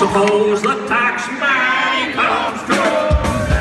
Suppose the tax man comes through.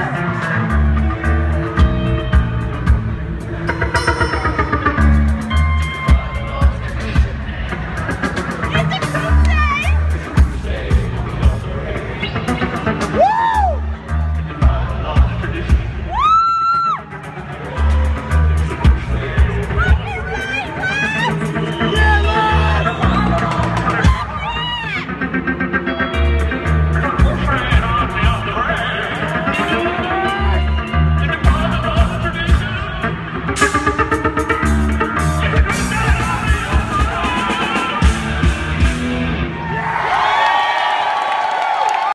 Yeah.